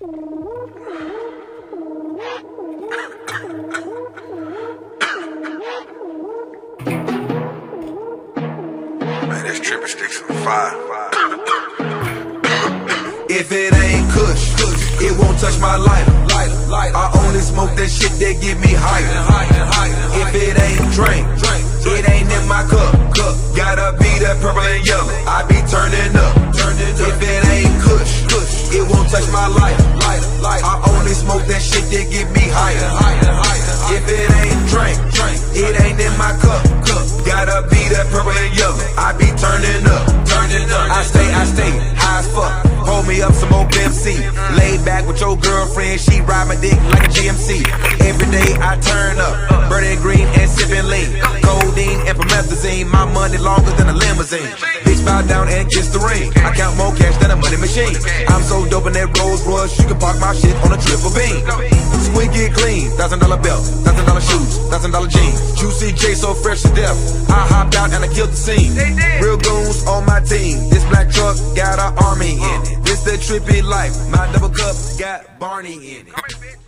Man, this tripping sticks on fire. If it ain't kush, it won't touch my lighter. I only smoke that shit that get me higher. If it ain't drink, it ain't in my cup. Gotta be that purple and yellow. I be turning touch my lighter. I only smoke that shit that get me higher. If it ain't drink, it ain't in my cup. Gotta be that purple and yellow. I be turning up. I stay, I stay high as fuck. Hold me up some old BMC. Lay back with your girlfriend, she ride my dick like a GMC. Every day I turn up, burning green and sipping promethazine, my money longer than a limousine. Bitch bow down and kiss the ring. I count more cash than a money machine. I'm so dope in that Rolls Royce, you can park my shit on a triple beam. Squid get clean, thousand dollar belt, thousand dollar shoes, thousand dollar jeans. Juicy J so fresh to death. I hopped out and I killed the scene. Real goons on my team. This black truck got an army in it. This the trippy life. My double cup got Barney in it.